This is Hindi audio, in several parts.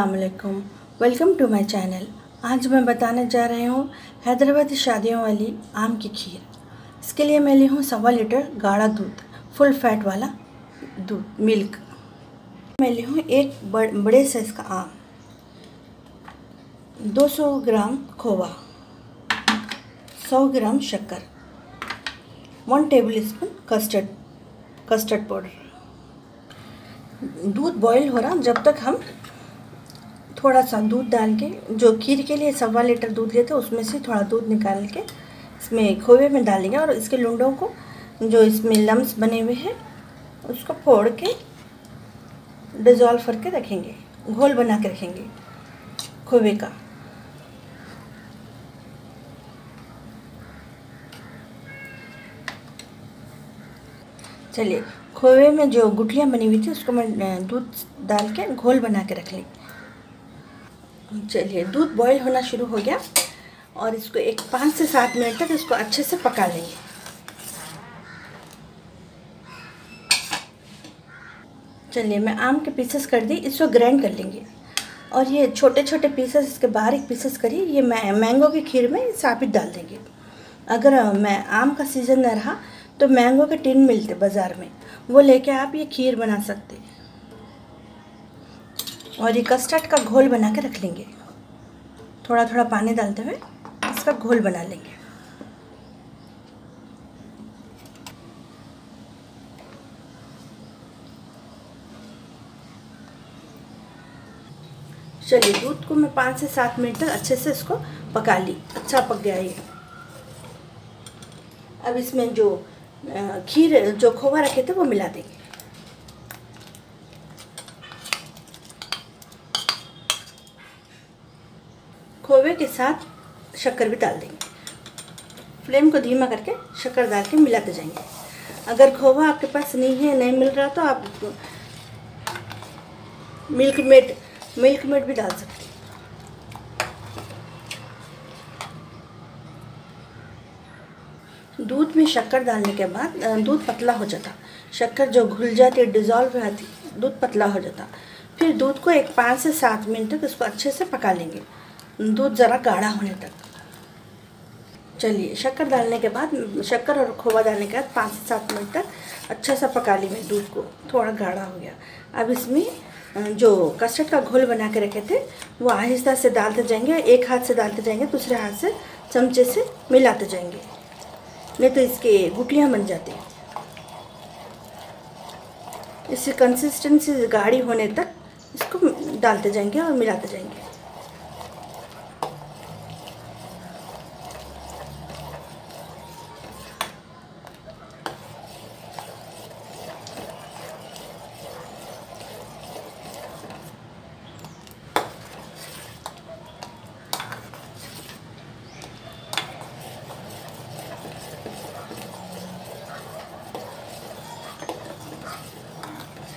अलैक्म वेलकम टू माय चैनल आज मैं बताने जा रही हूँ हैदराबादी शादियों वाली आम की खीर। इसके लिए मैं ली हूँ सवा लीटर गाढ़ा दूध फुल फैट वाला दूध मिल्क। मैं ली हूँ एक बड़, बड़े साइज़ का आम। 200 ग्राम खोवा। 100 ग्राम शक्कर। One tablespoon custard custard powder दूध बॉईल हो रहा जब तक हम थोड़ा सा दूध डाल के, जो खीर के लिए सवा लीटर दूध लेते उसमें से थोड़ा दूध निकाल के इसमें खोए में डालेंगे और इसके लुंडों को, जो इसमें लम्स बने हुए हैं, उसको फोड़ के डिज़ोल्व करके रखेंगे, घोल बना के रखेंगे खोवे का। चलिए खोए में जो गुठलियाँ बनी हुई थी, उसको मैं दूध डाल के घोल बना के रख ली चलिए, दूध बॉईल होना शुरू हो गया और इसको एक पाँच से सात मिनट तक इसको अच्छे से पका लेंगे। चलिए, मैं आम के पीसेस कर दी, इसको ग्राइंड कर लेंगे। और ये छोटे छोटे पीसेस इसके बारीक पीसेस करिए, ये मैं मैंगो की खीर में साबित डाल देंगे। अगर मैं आम का सीज़न न रहा तो मैंगो के टिन मिलते बाज़ार में, वो लेके आप ये खीर बना सकते और ये कस्टर्ड का घोल बना के रख लेंगे। थोड़ा थोड़ा पानी डालते हुए इसका घोल बना लेंगे। चलिए, दूध को मैं पाँच से सात मिनट तक अच्छे से इसको पका ली। अच्छा पक गया ये। अब इसमें जो खीर, जो खोवा रखे थे वो मिला देंगे। खोवे के साथ शक्कर भी डाल देंगे। फ्लेम को धीमा करके शक्कर डाल के मिलाते जाएँगे। अगर खोवा आपके पास नहीं है, नहीं मिल रहा तो आप मिल्क मेड मिल्क मेड भी डाल सकते हैं। दूध में शक्कर डालने के बाद दूध पतला हो जाता। शक्कर जो घुल जाती डिज़ोल्व जाती, दूध पतला हो जाता। फिर दूध को एक पाँच से सात मिनट तक इसको अच्छे से पका लेंगे। दूध ज़रा गाढ़ा होने तक। चलिए, शक्कर डालने के बाद, शक्कर और खोवा डालने के बाद पाँच से सात मिनट तक अच्छा सा पका ली मैं दूध को, थोड़ा गाढ़ा हो गया। अब इसमें जो कस्टर्ड का घोल बना के रखे थे, वो आहिस्ता से डालते जाएँगे, एक हाथ से डालते जाएँगे, दूसरे हाथ से चमचे से मिलाते जाएँगे। नहीं तो इसके गुटलियाँ बन जाती हैं। इससे कंसिस्टेंसी गाढ़ी होने तक इसको डालते जाएँगे और मिलाते जाएँगे।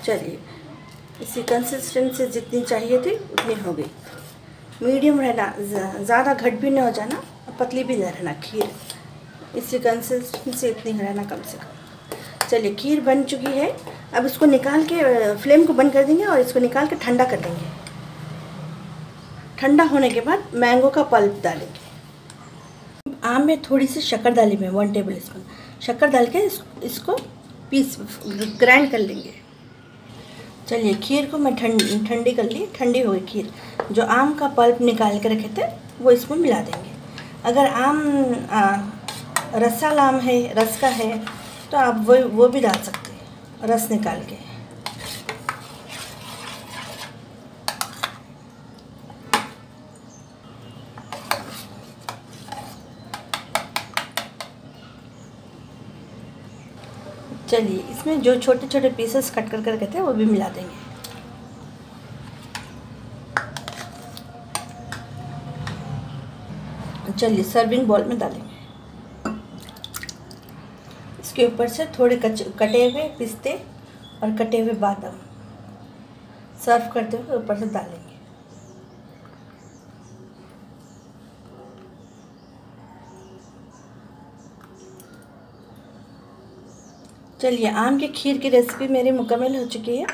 चलिए, इसी कंसिस्टेंसी जितनी चाहिए थी, उतनी हो गई। मीडियम रहना ज़्यादा घट भी नहीं हो जाना, और पतली भी नहीं रहना, खीर। इसी कंसिस्टेंसी इतनी रहना कम से कम। चलिए, खीर बन चुकी है। अब इसको निकाल के फ्लेम को बंद कर देंगे और इसको निकाल के ठंडा कर देंगे। ठंडा होने के बाद मैंगो का पल्प डालेंगे। आम में थोड़ी सी शक्कर डाली मैं वन टेबल स्पून शक्कर डाल के इसको पीस ग्राइंड कर लेंगे। चलिए खीर को मैं ठंडी ठंडी कर ली ठंडी हो गई खीर। जो आम का पल्प निकाल के रखे थे वो इसमें मिला देंगे। अगर आम आ, रसा आम है रस का है तो आप वो वो भी डाल सकते हैं रस निकाल के। चलिए, इसमें जो छोटे छोटे पीसेस कट कर कर कहते हैं, वो भी मिला देंगे। चलिए सर्विंग बॉल में डालेंगे। इसके ऊपर से थोड़े कटे हुए पिस्ते और कटे हुए बादाम। सर्व करते हुए ऊपर से डालेंगे। चलिए, आम के खीर की रेसिपी मेरी मुकम्मल हो चुकी है।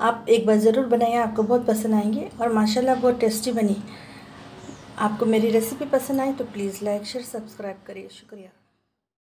आप एक बार ज़रूर बनाइए आपको बहुत पसंद आएँगे और माशाल्लाह बहुत टेस्टी बनी। आपको मेरी रेसिपी पसंद आए तो प्लीज़ लाइक शेयर सब्सक्राइब करिए। शुक्रिया।